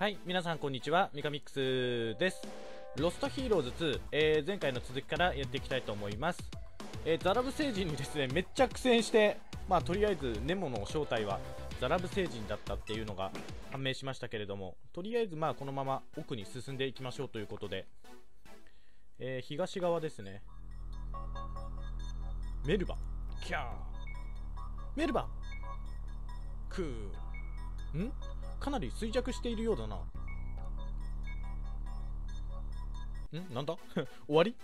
はい、皆さんこんにちは、ミカミックスです。ロストヒーローズ2、えー前回の続きからやっていきたいと思います。えーザラブ星人にですね、めっちゃ苦戦して、まあとりあえずネモの正体はザラブ星人だったっていうのが判明しましたけれども、とりあえずまあこのまま奥に進んでいきましょうということで、えー東側ですね。メルバキャーメルバクーん？かなり衰弱しているようだな。ん？なんだ？終わり？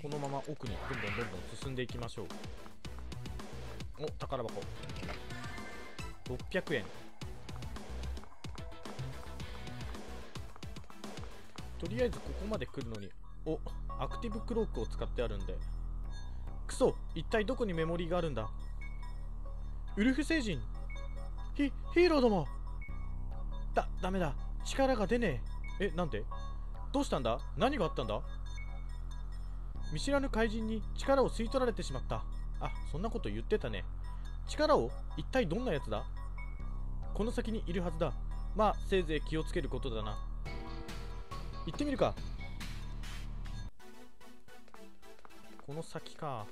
このまま奥にどんどんどんどん進んでいきましょう。お、宝箱。600円。とりあえずここまで来るのに、お、アクティブクロークを使ってあるんで、クソ一体どこにメモリーがあるんだ？ウルフ星人。ヒヒーローども。だダメだ。力が出ねえ。えなんで？どうしたんだ？何があったんだ？見知らぬ怪人に力を吸い取られてしまった。あそんなこと言ってたね。力を一体どんなやつだ？この先にいるはずだ。まあせいぜい気をつけることだな。行ってみるか。この先か。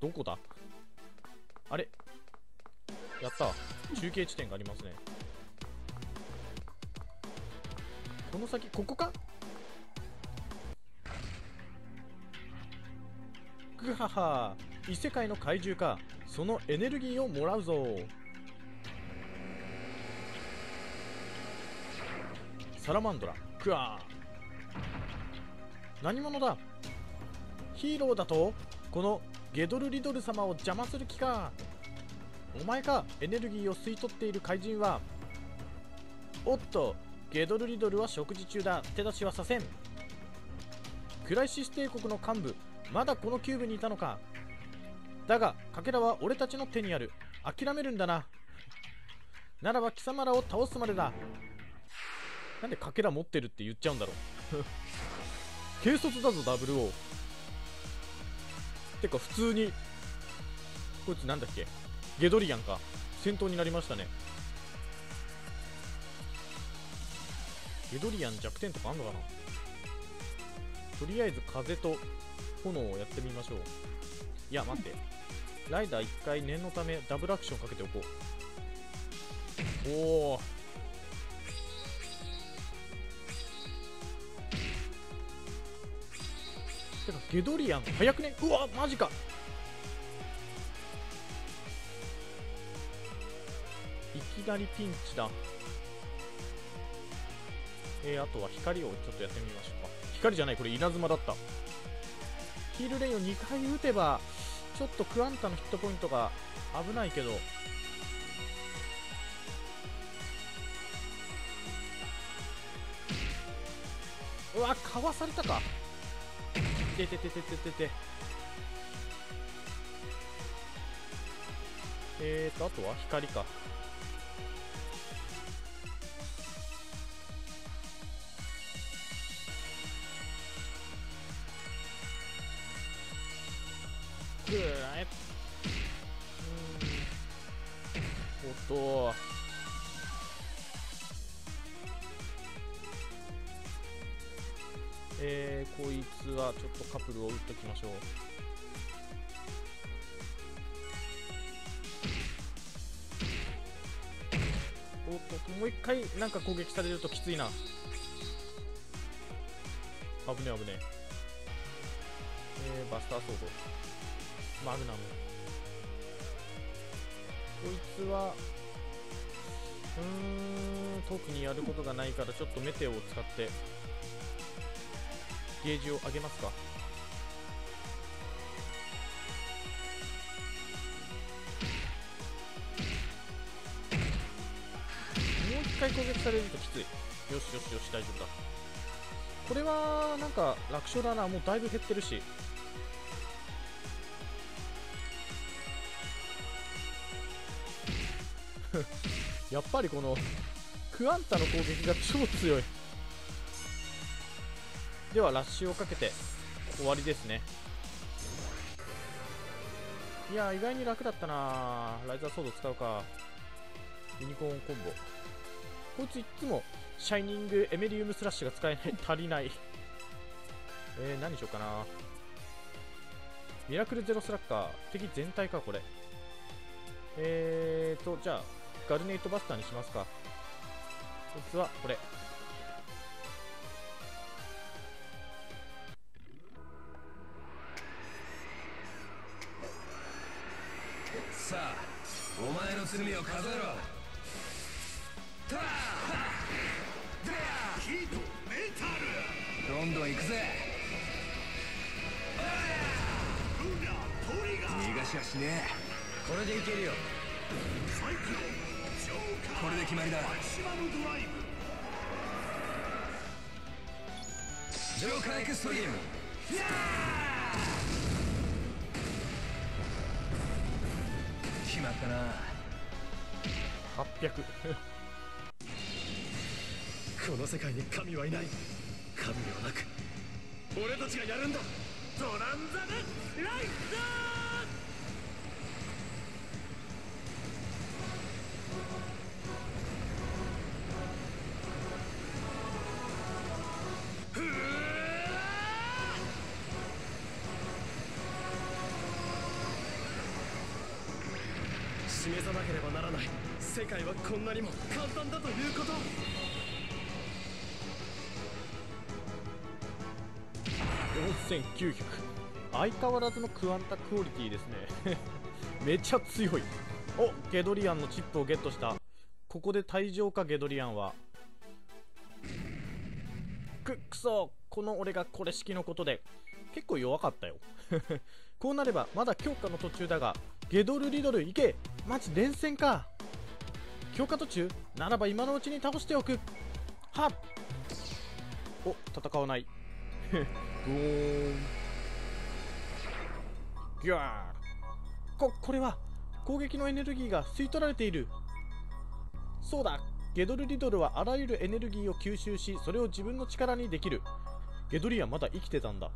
どこだ？あれ？やった。中継地点がありますね。この先ここか？ぐはは。異世界の怪獣か。そのエネルギーをもらうぞ。サラマンドラ。クワ何者だ？ヒーローだと？このゲドルリドル様を邪魔する気か？お前かエネルギーを吸い取っている怪人は。おっとゲドルリドルは食事中だ。手出しはさせん。クライシス帝国の幹部まだこのキューブにいたのか？だがかけらは俺たちの手にある。諦めるんだな。ならば貴様らを倒すまでだ。なんでかけら持ってるって言っちゃうんだろう。軽率だぞダブルオー。てか普通にこいつなんだっけ？ゲドリアンか。戦闘になりましたね。ゲドリアン弱点とかあんのかな？とりあえず風と炎をやってみましょう。いや待って。ライダー1回念のためダブルアクションかけておこう。おおてかゲドリアン早くね？うわマジか。いきなりピンチだ。えー、あとは光をちょっとやってみましょうか。光じゃないこれ稲妻だった。ヒールレイを2回打てばちょっとクアンタのヒットポイントが危ないけど。うわかわされたか。てててててててえーとあとは光か。ぐーえうーん。おっとえー、こいつはちょっとカップルを打っときましょう。おっともう一回なんか攻撃されるときついな。危ね危ねえ。ー、バスターソード。マグナム。こいつはうーん特にやることがないからちょっとメテオを使って。ゲージを上げますか？もう一回攻撃されるときつい。よしよしよし大丈夫だ。これはなんか楽勝だな。もうだいぶ減ってるし。やっぱりこのクアンタの攻撃が超強い。ではラッシュをかけて終わりですね。いや意外に楽だったなライザーソード使うか。ユニコーンコンボ。こいついつもシャイニングエメリウムスラッシュが使えない。足りない。えー、何しようかな。ミラクルゼロスラッカー。敵全体かこれ。えーとじゃあガルネイトバスターにしますか。こいつはこれ。さあお前の罪を数えろ。ターヒートメタル。どんどん行くぜ。逃がしはしねえ。これでいけるよ。これで決まりだ。ジョーカーエクストリーム。決まったな800この世界に神はいない。神ではなく俺たちがやるんだ。トランザムライ示さなければならない。世界はこんなにも簡単だということ。4900相変わらずのクアンタクオリティですね。めちゃ強い。おゲドリアンのチップをゲットした。ここで退場かゲドリアンは。くくそ。この俺がこれ式のことで。結構弱かったよ。こうなればまだ強化の途中だがゲドルリドル行け。マジ連戦か。強化途中ならば今のうちに倒しておく。はっ。お戦わない。ブーン。ギャー。ここれは攻撃のエネルギーが吸い取られている。そうだ。ゲドルリドルはあらゆるエネルギーを吸収しそれを自分の力にできる。ゲドリアまだ生きてたんだ。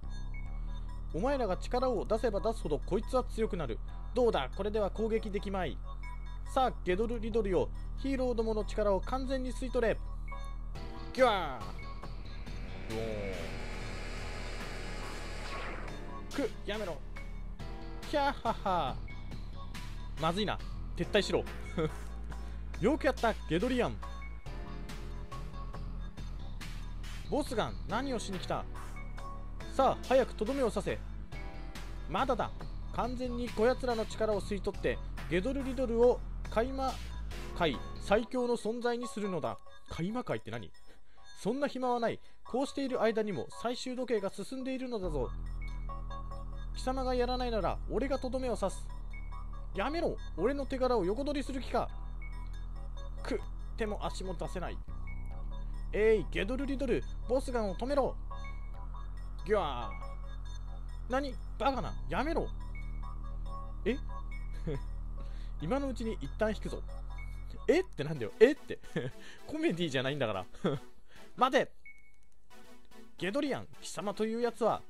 お前らが力を出せば出すほどこいつは強くなる。どうだ？これでは攻撃できまい。さあゲドルリドルよ。ヒーローどもの力を完全に吸い取れ。ギャー。ドーン。くやめろ。キャハハ。まずいな。撤退しろ。よくやったゲドリアン。ボスガン何をしに来た？さあ早くとどめを刺せ。まだだ。完全にこやつらの力を吸い取ってゲドルリドルをカイマ界最強の存在にするのだ。カイマ界って何？そんな暇はない。こうしている間にも最終時計が進んでいるのだぞ。貴様がやらないなら俺がとどめを刺す。やめろ。俺の手柄を横取りする気か。く手も足も出せない。えいゲドルリドルボスガンを止めろ。ギャー何？バカな。やめろ。え？今のうちに一旦引くぞ。え？ってなんだよ。え？って。コメディじゃないんだから。待て。ゲドリアン貴様というやつは。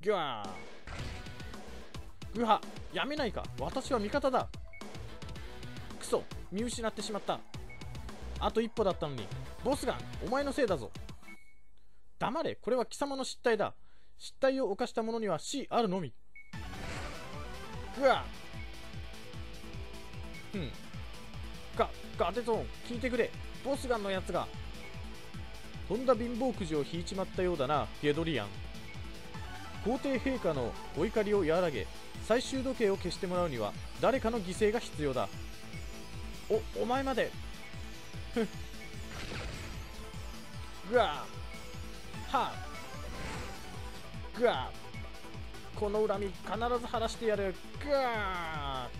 ギャー。グハ。やめないか。私は味方だ。クソ。見失ってしまった。あと一歩だったのに。ボスガンお前のせいだぞ。黙れ。これは貴様の失態だ。失態を犯した者には死あるのみ。うわ。うん。ガガテゾーン聞いてくれ。ボスガンのやつが。とんだ貧乏くじを引いちまったようだなゲドリアン。皇帝陛下のお怒りを和らげ最終時計を消してもらうには誰かの犠牲が必要だ。おお前まで。ふっ。ぐわ。はっぐわーこの恨み必ず晴らしてやる。ぐわ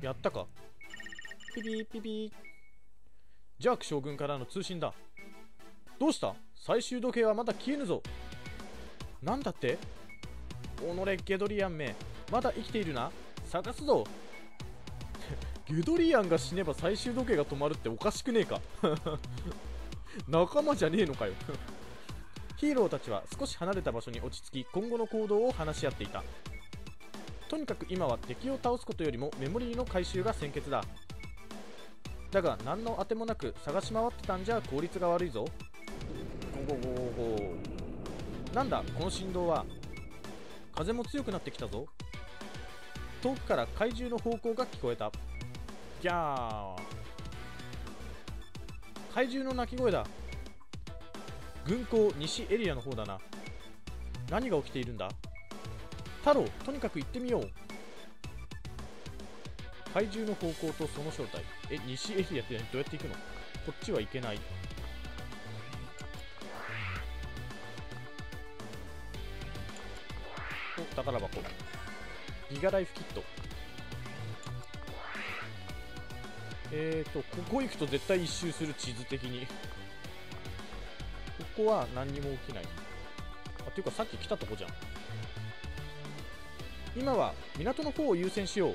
ーやったか？ピピピピ。ジャーク将軍からの通信だ。どうした？最終時計はまだ消えぬぞ。なんだって？己ゲドリアンめ。まだ生きているな？探すぞ。ゲドリアンが死ねば最終時計が止まるっておかしくねえか？仲間じゃねえのかよ。ヒーローたちは少し離れた場所に落ち着き今後の行動を話し合っていた。とにかく今は敵を倒すことよりもメモリーの回収が先決だ。だが何のあてもなく探し回ってたんじゃ効率が悪いぞ。ゴーゴーゴーゴー。なんだこの振動は。風も強くなってきたぞ。遠くから怪獣の咆哮が聞こえた。ギャー怪獣の鳴き声だ。軍港西エリアの方だな。何が起きているんだ？太郎とにかく行ってみよう。怪獣の方向とその正体。え西エリアってどうやって行くの？こっちは行けない。お宝箱。ギガライフキット。えーとここ行くと絶対一周する地図的に。ここは何にも起きない。あていうかさっき来たとこじゃん。今は港の方を優先しよう。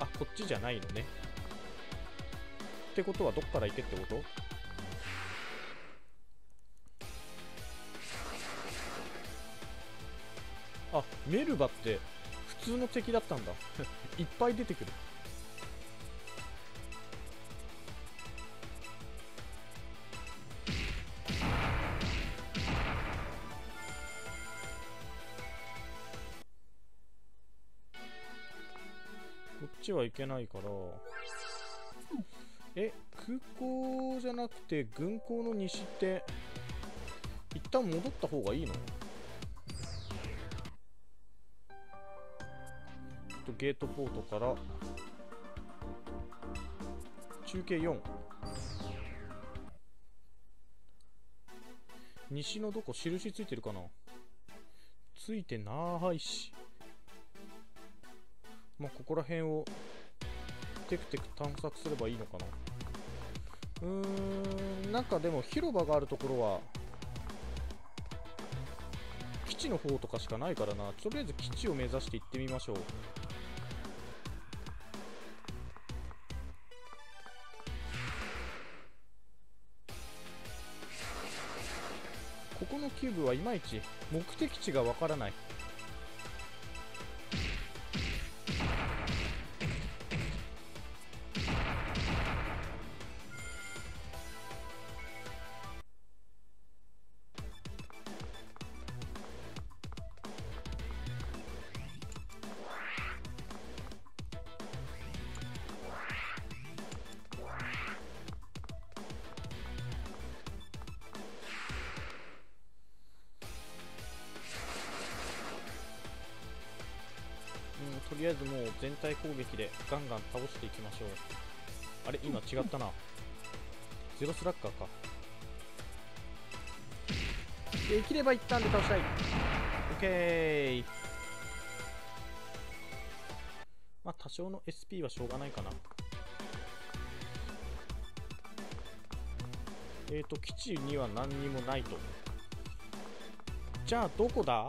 あこっちじゃないのね。ってことはどっから行けってこと？あメルバって普通の敵だったんだ。いっぱい出てくる。こっちは行けないから。え空港じゃなくて軍港の西って一旦戻った方がいいの？とゲートポートから。中継4西のどこ？印ついてるかな？ついてないし。まあここら辺をテクテク探索すればいいのかな。うーんなんかでも広場があるところは基地の方とかしかないからな。とりあえず基地を目指して行ってみましょう。ここのキューブはいまいち目的地がわからない。とりあえずもう全体攻撃でガンガン倒していきましょう。あれ今違ったな。ゼロスラッガーか。できれば一旦で倒したい。OK まあ多少の SP はしょうがないかな。えーと基地には何にもないと。じゃあどこだ？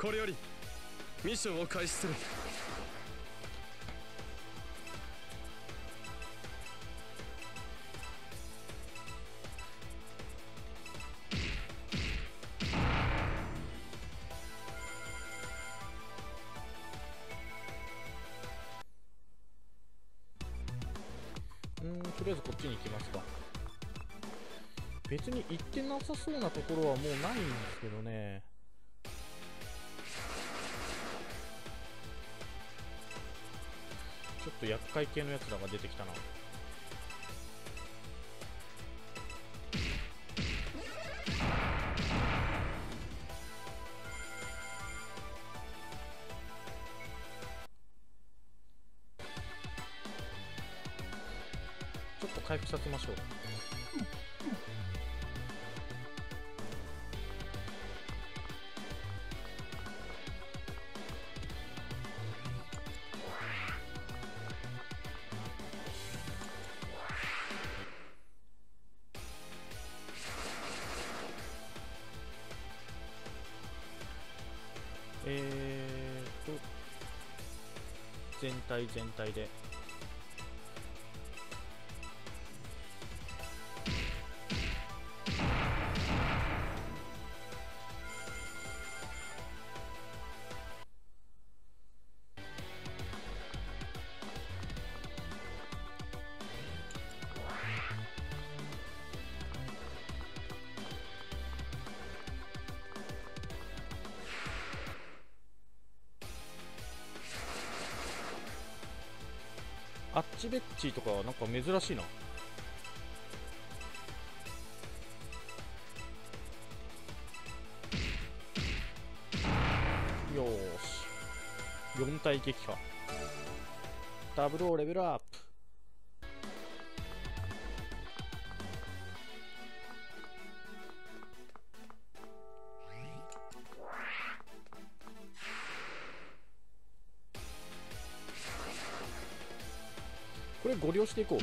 これよりミッションを開始する。うんとりあえずこっちに行きますか。別に行ってなさそうなところはもうないんですけどね。と厄介系のやつらが出てきたな。えーっと全体全体で。ベッチとかなんか珍しいな。よし。4体撃破。ダブルをレベルアップ。れご利用していこ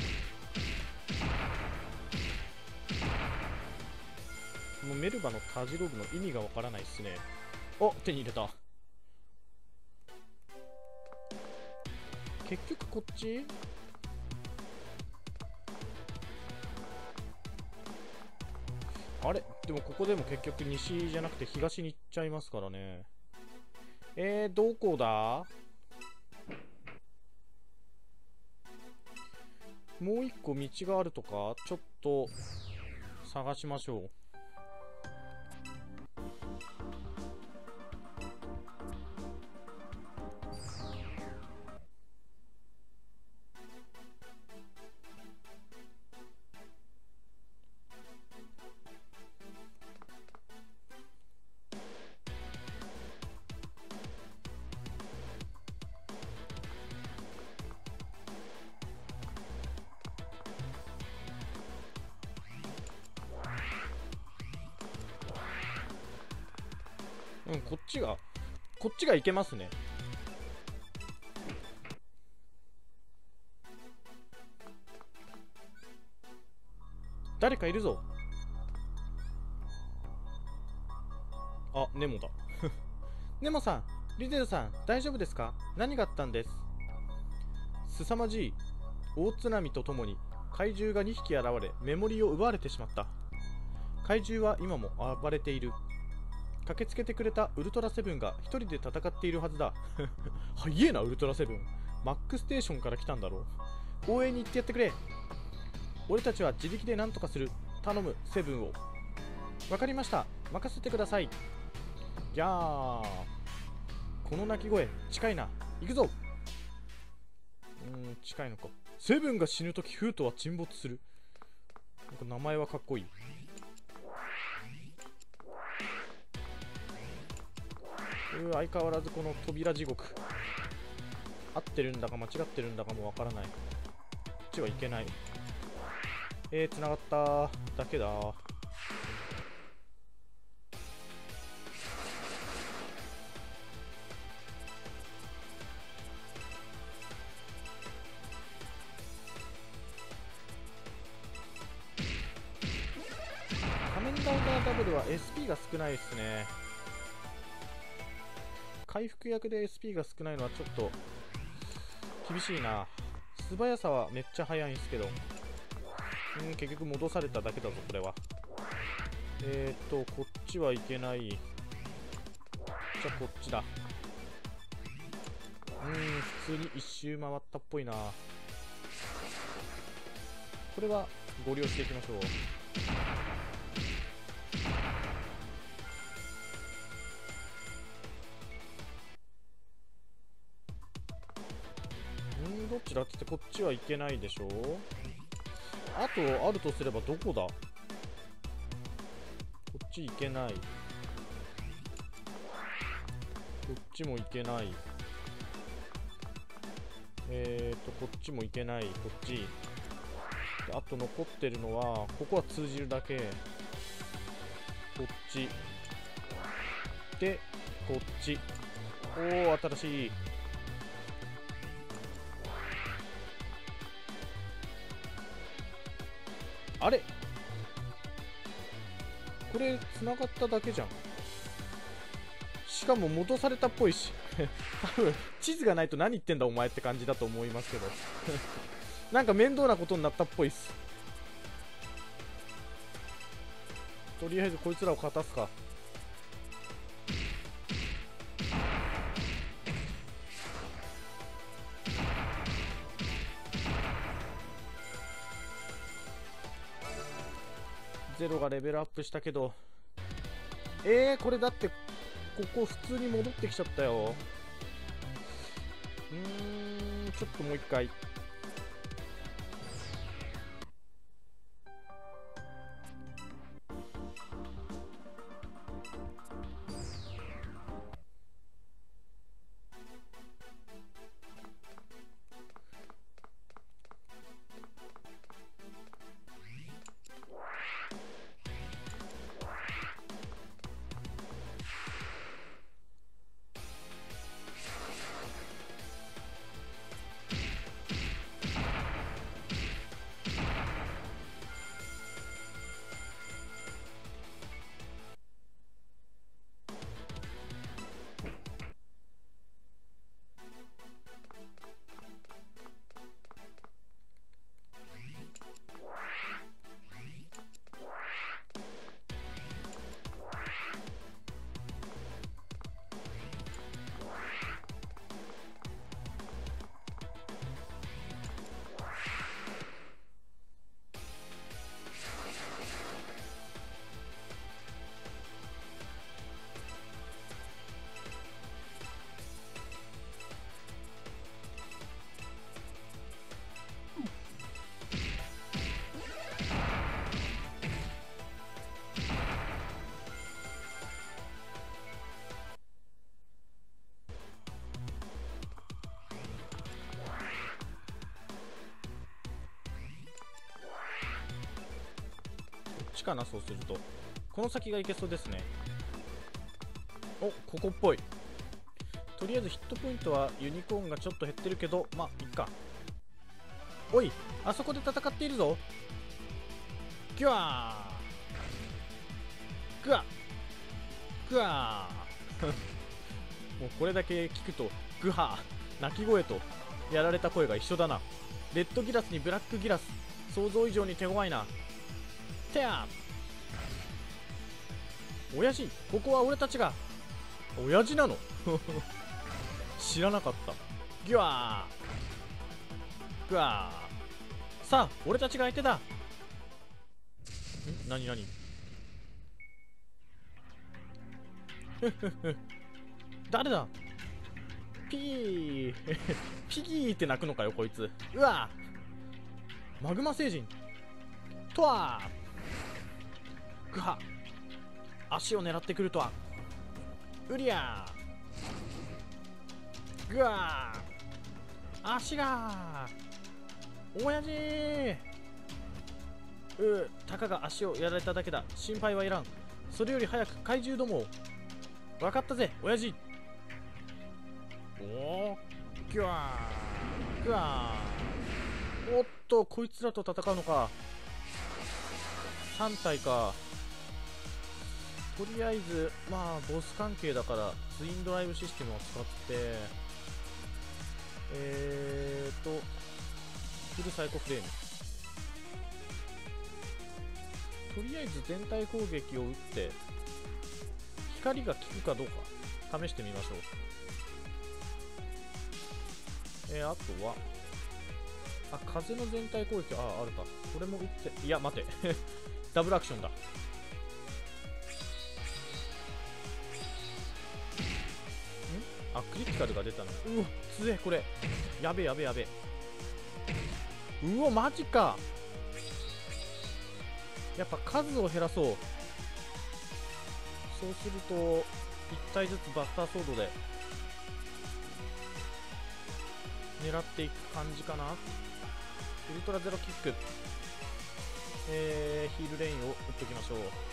う。もうメルバのタジログの意味がわからないっすね。お手に入れた。結局こっち？あれ？でもここでも結局西じゃなくて東に行っちゃいますからね。えー、どこだ？もう一個道があるとかちょっと探しましょう。こっちがこっちがいけますね。誰かいるぞ。あネモだ。ネモさんリゼルさん大丈夫ですか？何があったんです？凄まじい大津波とともに怪獣が2匹現れメモリーを奪われてしまった。怪獣は今も暴れている。駆けつけてくれたウルトラセブンが一人で戦っているはずだ。早えなウルトラセブン。マックステーションから来たんだろう。応援に行ってやってくれ。俺たちは自力で何とかする。頼むセブンを。わかりました。任せてください。じゃあこの鳴き声近いな。行くぞ。うーん近いのか。セブンが死ぬときフートは沈没する。なんか名前はかっこいい。う相変わらずこの扉地獄。合ってるんだか間違ってるんだかもわからない。こっちはいけない。えー、繋がっただけだ。仮面ライダーダブルは SP が少ないですね。回復役で SP が少ないのはちょっと厳しいな。素早さはめっちゃ速いんですけど。うん結局戻されただけだぞこれは。えーっとこっちはいけない。じゃあこっちだ。うん普通に一周回ったっぽいな。これはご利用していきましょうちだっててこっちはいけないでしょ？あとあるとすればどこだ？こっち行けない。こっちも行けない。えーとこっちも行けない。こっち。あと残ってるのはここは通じるだけ。こっち。でこっち。おお新しい。あれ？これ繋がっただけじゃん。しかも戻されたっぽいし。多分地図がないと何言ってんだお前って感じだと思いますけど。なんか面倒なことになったっぽいっす。とりあえずこいつらを勝たすか。ロがレベルアップしたけど。えー、これだってここ普通に戻ってきちゃったよ。うーんちょっともう一回。ちかなそうすると。この先がいけそうですね。おここっぽい。とりあえずヒットポイントはユニコーンがちょっと減ってるけどまあいっか。おいあそこで戦っているぞ。ギュワー。グワグワー。もうこれだけ聞くとグハー。鳴き声とやられた声が一緒だな。レッドギラスにブラックギラス。想像以上に手強いな。てや親父ここは俺たちが親父なの？知らなかった。ギュワー。グワー。さあ俺たちが相手だ。ん？何何？ふふふ誰だ？ピー。ピギーって鳴くのかよこいつ。うわマグマ星人。とはグハ足を狙ってくるとは。うりゃぐわ足が親父うたかが足をやられただけだ。心配はいらん。それより早く怪獣どもを。分かったぜ親父。おおギュワー。ギュワー。おっとこいつらと戦うのか。3体か。とりあえずまあボス関係だからツインドライブシステムを使ってえーとフルサイコフレームとりあえず全体攻撃を打って光が効くかどうか試してみましょう。えー、あとはあ風の全体攻撃ああるか。これも打っていや待て。ダブルアクションだ。あクリティカルが出たのうわつえこれ。やべやべやべうおマジか。やっぱ数を減らそう。そうすると1体ずつバスターソードで狙っていく感じかな。ウルトラゼロキック。えー、ヒールレインを打っておきましょう。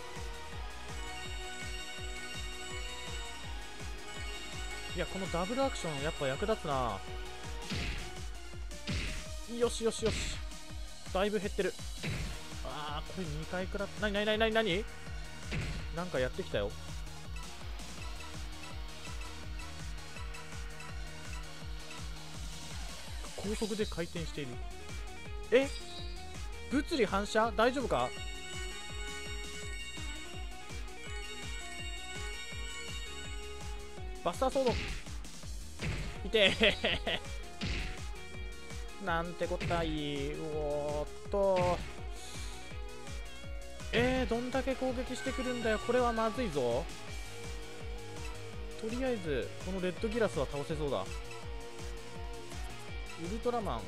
いやこのダブルアクションやっぱ役立つな。よしよしよし。だいぶ減ってる。あーこれ2回くらっなになになになになに？なんかやってきたよ。高速で回転している。え？物理反射？大丈夫か？バスターソード。い。てなんてこったい。うおっと。えー、どんだけ攻撃してくるんだよ。これはまずいぞ。とりあえずこのレッドギラスは倒せそうだ。ウルトラマン。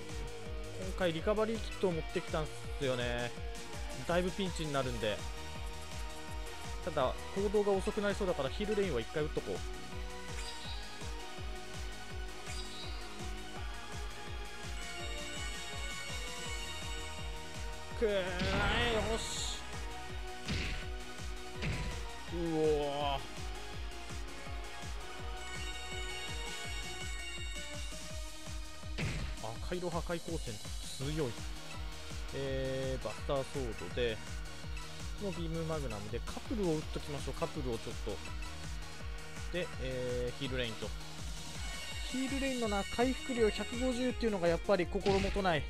今回リカバリーキットを持ってきたんですよね。だいぶピンチになるんで。ただ行動が遅くなりそうだからヒールレインは1回打っとこう。くーよし。うお赤色破壊光線強い。えー、バスターソードでのビームマグナムでカップルを打っときましょう。カップルをちょっと。で、えー、ヒールレインと。ヒールレインのな回復量150っていうのがやっぱり心もとない。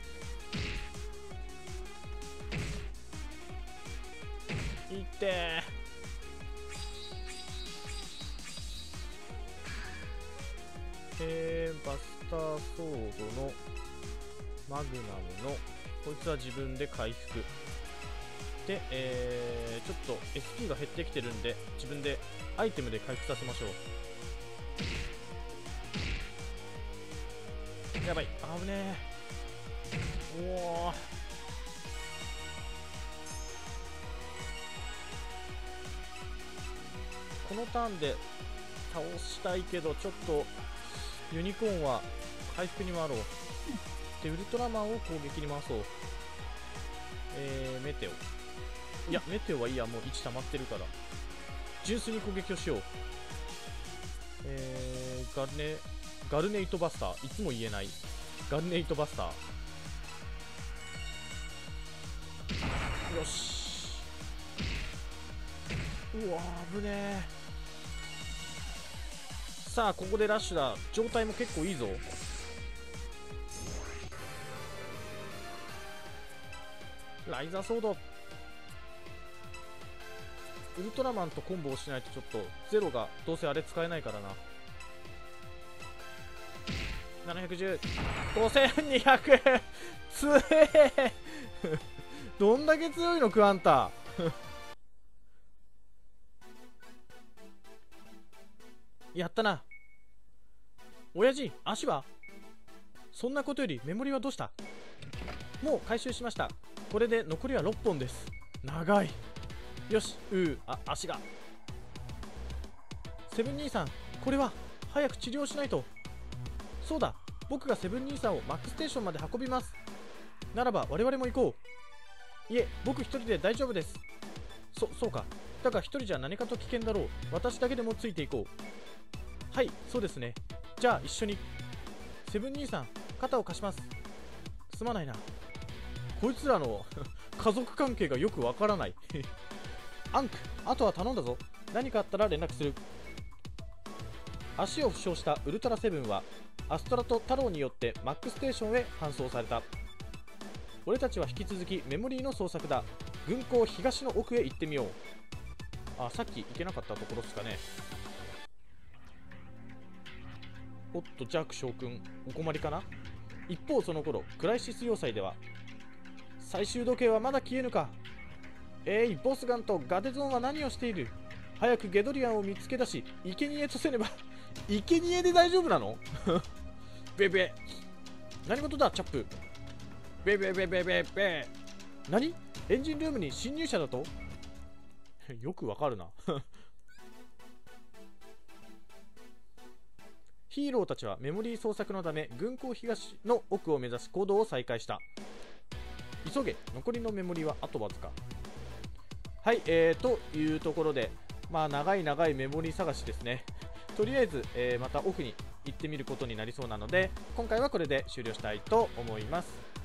いって。えー、バスターソードのマグナムのこいつは自分で回復。で、えー、ちょっと SP が減ってきてるんで自分でアイテムで回復させましょう。やばい。危ねえ。おおこのターンで倒したいけどちょっとユニコーンは回復に回ろう。でウルトラマンを攻撃に回そう。えー、メテオ。いやメテオはいいやもう1溜まってるから。純粋に攻撃をしよう。えー、ガルネガルネイトバスター。いつも言えない。ガルネイトバスター。よし。うわ危ねえさあここでラッシュだ。状態も結構いいぞ。ライザーソード。ウルトラマンとコンボをしないとちょっとゼロがどうせあれ使えないからな。710 5200強え。どんだけ強いのクワンタ。やったな。親父足は？そんなことよりメモリはどうした？もう回収しました。これで残りは6本です。長い。よしうーあ足が。セブン兄さんこれは？早く治療しないと。そうだ。僕がセブン兄さんをマックステーションまで運びます。ならば我々も行こう。いえ僕一人で大丈夫です。そそうか。だが一人じゃ何かと危険だろう。私だけでもついていこう。はいそうですね。じゃあ一緒にセブン兄さん肩を貸します。すまないな。こいつらの 家族関係がよくわからない。アンクあとは頼んだぞ。何かあったら連絡する。足を負傷したウルトラセブンはアストラと太郎によってマックステーションへ搬送された。俺たちは引き続きメモリーの捜索だ。軍港東の奥へ行ってみよう。あさっき行けなかったところですかね。おっとジャック将軍お困りかな？一方その頃クライシス要塞では最終時計はまだ消えぬか？えいボスガンとガデゾンは何をしている？早くゲドリアンを見つけ出し生贄とせねば生贄で大丈夫なの？ベベ。何事だチャップ？ベベベベベベ。何？エンジンルームに侵入者だと？よくわかるなヒーローたちはメモリー捜索のため軍港東の奥を目指す行動を再開した。急げ残りのメモリーはあとわずか。はいえー、というところでまあ長い長いメモリー探しですね。とりあえず、えーまたオフに行ってみることになりそうなので今回はこれで終了したいと思います。